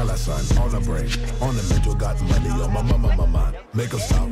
dollar sign on the brain. On the mental, got money on my mama, my mind. Make stop.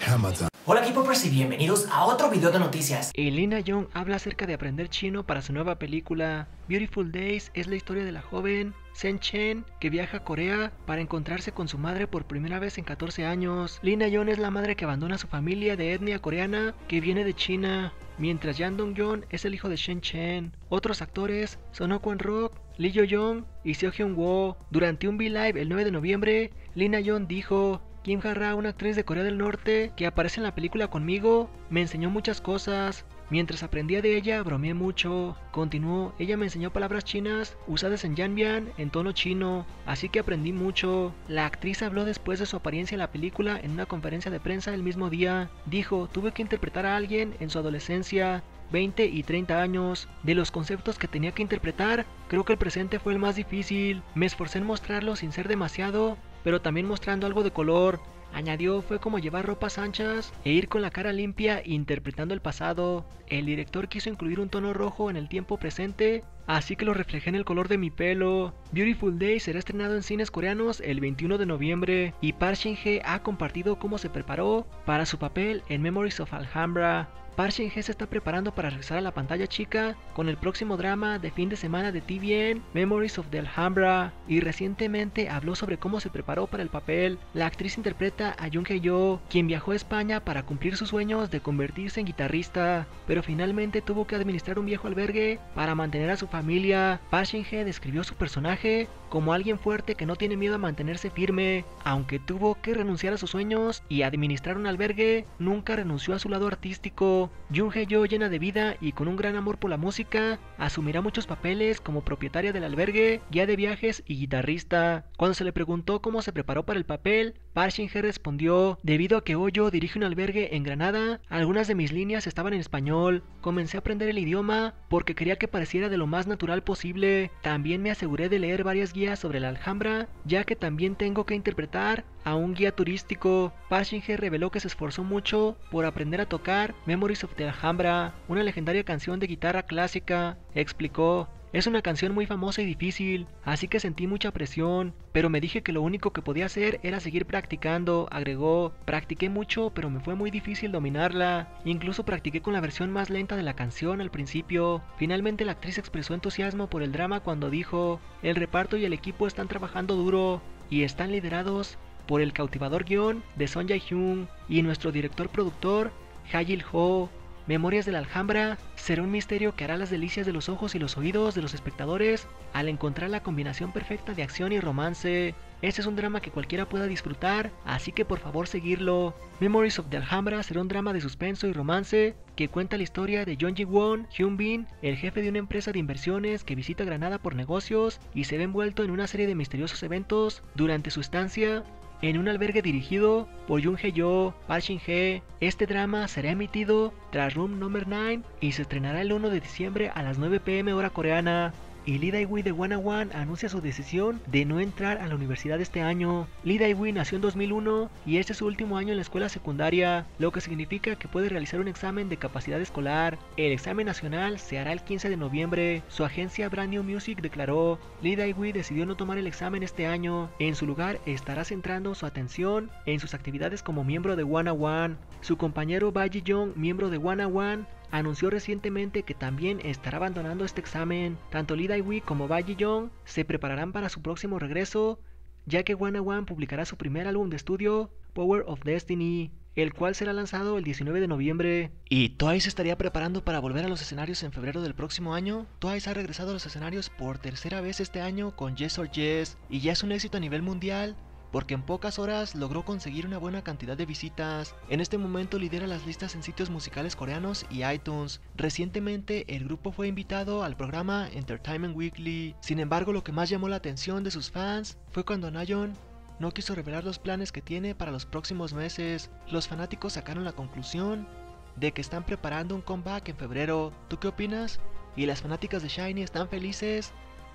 Hammer time. Hola K-Popers y bienvenidos a otro video de noticias. Elena Young habla acerca de aprender chino para su nueva película. Beautiful Days es la historia de la joven Sen Chen que viaja a Corea para encontrarse con su madre por primera vez en 14 años. Lina Young es la madre que abandona a su familia de etnia coreana que viene de China, mientras Yang Dong-yeon es el hijo de Shen Chen. Otros actores son Oh Kwon-rock, Lee Yo-young y Seo Hyun-woo. Durante un V-Live el 9 de noviembre, Lina Young dijo Kim Ha-ra, una actriz de Corea del Norte que aparece en la película conmigo, me enseñó muchas cosas. Mientras aprendía de ella, bromeé mucho. Continuó, ella me enseñó palabras chinas usadas en Yanbian en tono chino, así que aprendí mucho. La actriz habló después de su apariencia en la película en una conferencia de prensa el mismo día. Dijo, tuve que interpretar a alguien en su adolescencia. 20 y 30 años. De los conceptos que tenía que interpretar, creo que el presente fue el más difícil. Me esforcé en mostrarlo sin ser demasiado, pero también mostrando algo de color. Añadió fue como llevar ropas anchas e ir con la cara limpia interpretando el pasado. El director quiso incluir un tono rojo en el tiempo presente, así que lo reflejé en el color de mi pelo. Beautiful Day será estrenado en cines coreanos el 21 de noviembre y Park Shin-hye ha compartido cómo se preparó para su papel en Memories of Alhambra. Park Shin-hye se está preparando para regresar a la pantalla chica con el próximo drama de fin de semana de TVN, Memories of the Alhambra, y recientemente habló sobre cómo se preparó para el papel. La actriz interpreta a Jung Hae-yo, quien viajó a España para cumplir sus sueños de convertirse en guitarrista, pero finalmente tuvo que administrar un viejo albergue para mantener a su familia. Park Shin-hye describió su personaje Okay. Como alguien fuerte que no tiene miedo a mantenerse firme, aunque tuvo que renunciar a sus sueños y administrar un albergue, nunca renunció a su lado artístico. Jung Hae-yo, llena de vida y con un gran amor por la música, asumirá muchos papeles como propietaria del albergue, guía de viajes y guitarrista. Cuando se le preguntó cómo se preparó para el papel, Park Shin-hye respondió, debido a que Oyo dirige un albergue en Granada, algunas de mis líneas estaban en español. Comencé a aprender el idioma porque quería que pareciera de lo más natural posible. También me aseguré de leer varias guías sobre la Alhambra, ya que también tengo que interpretar a un guía turístico. Park Shin-hye reveló que se esforzó mucho por aprender a tocar Memories of the Alhambra, una legendaria canción de guitarra clásica. Explicó, es una canción muy famosa y difícil, así que sentí mucha presión, pero me dije que lo único que podía hacer era seguir practicando, agregó, practiqué mucho, pero me fue muy difícil dominarla, incluso practiqué con la versión más lenta de la canción al principio. Finalmente la actriz expresó entusiasmo por el drama cuando dijo, el reparto y el equipo están trabajando duro y están liderados por el cautivador guion de Son Jae-hyun y nuestro director productor, Ha Jil-ho. Memorias de la Alhambra será un misterio que hará las delicias de los ojos y los oídos de los espectadores al encontrar la combinación perfecta de acción y romance. Este es un drama que cualquiera pueda disfrutar, así que por favor seguirlo. Memories of the Alhambra será un drama de suspenso y romance que cuenta la historia de John Ji-won Hyun Bin, el jefe de una empresa de inversiones que visita Granada por negocios y se ve envuelto en una serie de misteriosos eventos durante su estancia en un albergue dirigido por Jung Hae-yo, Park Shin-hye. Este drama será emitido tras Room Number 9 y se estrenará el 1 de diciembre a las 9 pm hora coreana. Y Lee Dai-wee de One anuncia su decisión de no entrar a la universidad este año. Lee nació en 2001 y este es su último año en la escuela secundaria, lo que significa que puede realizar un examen de capacidad escolar. El examen nacional se hará el 15 de noviembre. Su agencia Brand New Music declaró, Lee Dai-wee decidió no tomar el examen este año. En su lugar estará centrando su atención en sus actividades como miembro de One. Su compañero Baji Young, miembro de One, anunció recientemente que también estará abandonando este examen. Tanto Lee Dai-wee como Baji Young se prepararán para su próximo regreso, ya que One One publicará su primer álbum de estudio, Power of Destiny, el cual será lanzado el 19 de noviembre. ¿Y Twice estaría preparando para volver a los escenarios en febrero del próximo año? Twice ha regresado a los escenarios por tercera vez este año con Yes or Yes, y ya es un éxito a nivel mundial porque en pocas horas logró conseguir una buena cantidad de visitas. En este momento lidera las listas en sitios musicales coreanos y iTunes. Recientemente el grupo fue invitado al programa Entertainment Weekly. Sin embargo, lo que más llamó la atención de sus fans fue cuando Nayeon no quiso revelar los planes que tiene para los próximos meses. Los fanáticos sacaron la conclusión de que están preparando un comeback en febrero. ¿Tú qué opinas? ¿Y las fanáticas de Shiny están felices?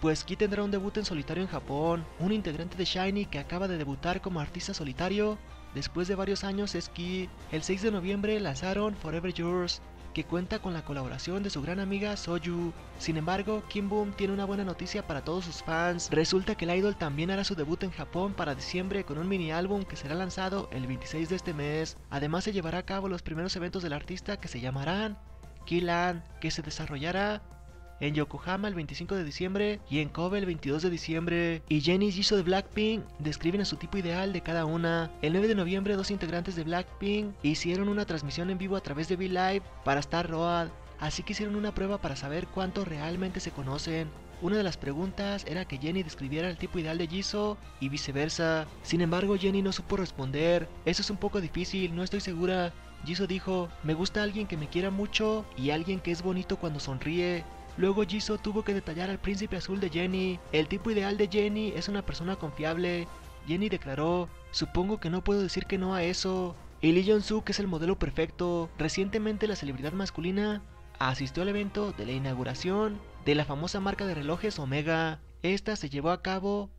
Pues Ki tendrá un debut en solitario en Japón. Un integrante de Shiny que acaba de debutar como artista solitario después de varios años es Ki. El 6 de noviembre lanzaron Forever Yours, que cuenta con la colaboración de su gran amiga Soju. Sin embargo, Kim Boom tiene una buena noticia para todos sus fans. Resulta que el idol también hará su debut en Japón para diciembre con un mini álbum que será lanzado el 26 de este mes. Además se llevará a cabo los primeros eventos del artista que se llamarán Killan, que se desarrollará en Yokohama el 25 de diciembre y en Kobe el 22 de diciembre. Y Jenny y Jisoo de Blackpink describen a su tipo ideal de cada una. El 9 de noviembre dos integrantes de Blackpink hicieron una transmisión en vivo a través de V-Live para Star Road, así que hicieron una prueba para saber cuánto realmente se conocen. Una de las preguntas era que Jenny describiera el tipo ideal de Jisoo y viceversa. Sin embargo, Jenny no supo responder. Eso es un poco difícil, no estoy segura. Jisoo dijo, me gusta alguien que me quiera mucho y alguien que es bonito cuando sonríe. Luego Jisoo tuvo que detallar al príncipe azul de Jenny. El tipo ideal de Jenny es una persona confiable. Jenny declaró, supongo que no puedo decir que no a eso. Y Lee Jong-suk es el modelo perfecto. Recientemente la celebridad masculina asistió al evento de la inauguración de la famosa marca de relojes Omega. Esta se llevó a cabo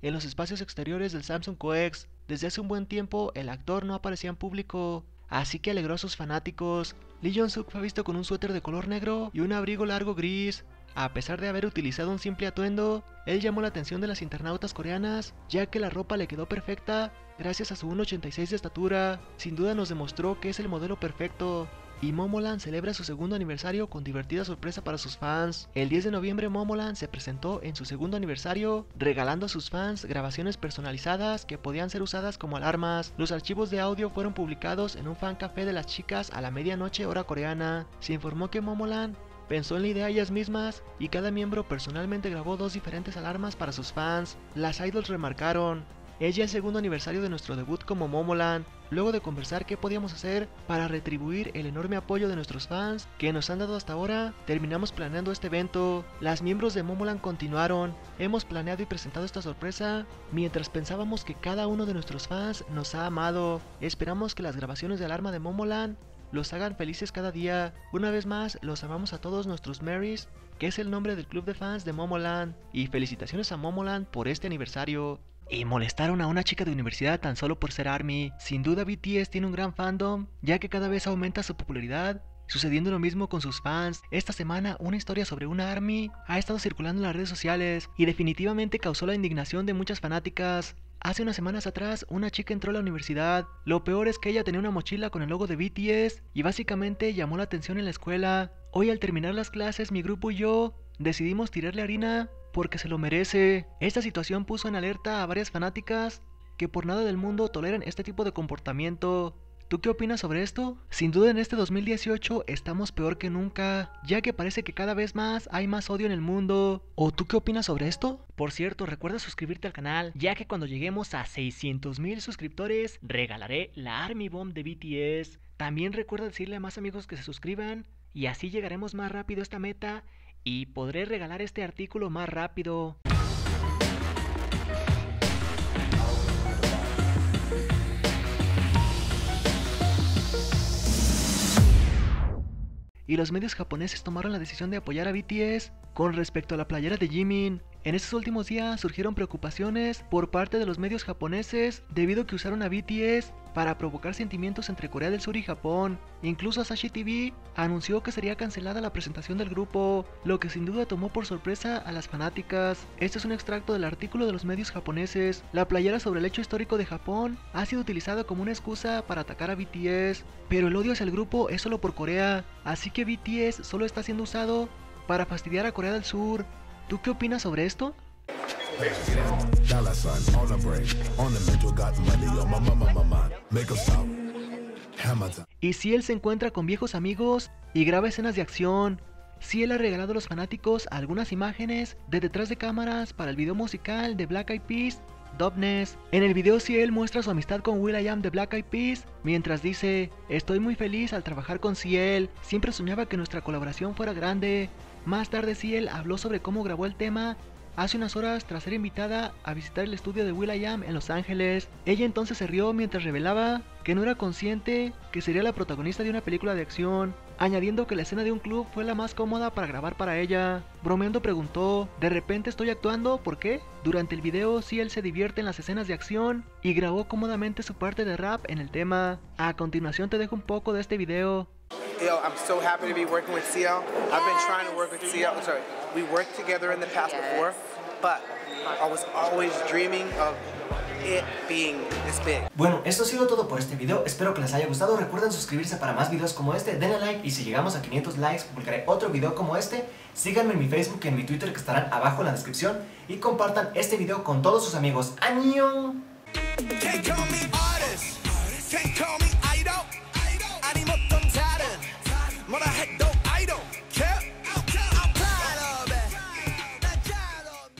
en los espacios exteriores del Samsung Coex. Desde hace un buen tiempo el actor no aparecía en público, así que alegró a sus fanáticos. Lee Jong-suk fue visto con un suéter de color negro y un abrigo largo gris. A pesar de haber utilizado un simple atuendo, él llamó la atención de las internautas coreanas, ya que la ropa le quedó perfecta gracias a su 1,86 de estatura. Sin duda nos demostró que es el modelo perfecto. Y Momoland celebra su segundo aniversario con divertida sorpresa para sus fans. El 10 de noviembre Momoland se presentó en su segundo aniversario regalando a sus fans grabaciones personalizadas que podían ser usadas como alarmas. Los archivos de audio fueron publicados en un fan café de las chicas a la medianoche hora coreana. Se informó que Momoland pensó en la idea ellas mismas y cada miembro personalmente grabó dos diferentes alarmas para sus fans. Las idols remarcaron, es ya el segundo aniversario de nuestro debut como Momoland. Luego de conversar qué podíamos hacer para retribuir el enorme apoyo de nuestros fans que nos han dado hasta ahora, terminamos planeando este evento. Las miembros de Momoland continuaron. Hemos planeado y presentado esta sorpresa mientras pensábamos que cada uno de nuestros fans nos ha amado. Esperamos que las grabaciones de alarma de Momoland los hagan felices cada día. Una vez más, los amamos a todos nuestros Marys, que es el nombre del club de fans de Momoland. Y felicitaciones a Momoland por este aniversario. Y molestaron a una chica de universidad tan solo por ser ARMY. Sin duda BTS tiene un gran fandom, ya que cada vez aumenta su popularidad. Sucediendo lo mismo con sus fans, esta semana una historia sobre una ARMY ha estado circulando en las redes sociales y definitivamente causó la indignación de muchas fanáticas. Hace unas semanas atrás, una chica entró a la universidad. Lo peor es que ella tenía una mochila con el logo de BTS y básicamente llamó la atención en la escuela. Hoy al terminar las clases, mi grupo y yo decidimos tirarle harina porque se lo merece. Esta situación puso en alerta a varias fanáticas que por nada del mundo toleran este tipo de comportamiento. ¿Tú qué opinas sobre esto? Sin duda en este 2018 estamos peor que nunca, ya que parece que cada vez más hay más odio en el mundo. ¿O tú qué opinas sobre esto? Por cierto, recuerda suscribirte al canal, ya que cuando lleguemos a 600 mil suscriptores, regalaré la Army Bomb de BTS. También recuerda decirle a más amigos que se suscriban, y así llegaremos más rápido a esta meta y podré regalar este artículo más rápido. Y los medios japoneses tomaron la decisión de apoyar a BTS con respecto a la playera de Jimin. En estos últimos días surgieron preocupaciones por parte de los medios japoneses debido a que usaron a BTS para provocar sentimientos entre Corea del Sur y Japón. Incluso Asahi TV anunció que sería cancelada la presentación del grupo, lo que sin duda tomó por sorpresa a las fanáticas. Este es un extracto del artículo de los medios japoneses. La playera sobre el hecho histórico de Japón ha sido utilizada como una excusa para atacar a BTS, pero el odio hacia el grupo es solo por Corea, así que BTS solo está siendo usado para fastidiar a Corea del Sur. ¿Tú qué opinas sobre esto? Y si él se encuentra con viejos amigos y graba escenas de acción. Si él ha regalado a los fanáticos algunas imágenes de detrás de cámaras para el video musical de Black Eyed Peas, Dubness. En el video Ciel muestra su amistad con Will.i.am de Black Eyed Peas, mientras dice, estoy muy feliz al trabajar con Ciel, siempre soñaba que nuestra colaboración fuera grande. Más tarde Ciel habló sobre cómo grabó el tema hace unas horas tras ser invitada a visitar el estudio de Will.i.am en Los Ángeles. Ella entonces se rió mientras revelaba que no era consciente que sería la protagonista de una película de acción, añadiendo que la escena de un club fue la más cómoda para grabar para ella. Bromeando preguntó, ¿de repente estoy actuando? ¿Por qué? Durante el video él se divierte en las escenas de acción y grabó cómodamente su parte de rap en el tema. A continuación te dejo un poco de este video. Yo, I'm so happy to be working with CL. I've been trying to work with CL. Sorry, we worked together in the past Yes. before, but I was always dreaming of it being this big. Bueno, esto ha sido todo por este video, espero que les haya gustado, recuerden suscribirse para más videos como este, denle like y si llegamos a 500 likes publicaré otro video como este, síganme en mi Facebook y en mi Twitter que estarán abajo en la descripción y compartan este video con todos sus amigos. ¡Añón!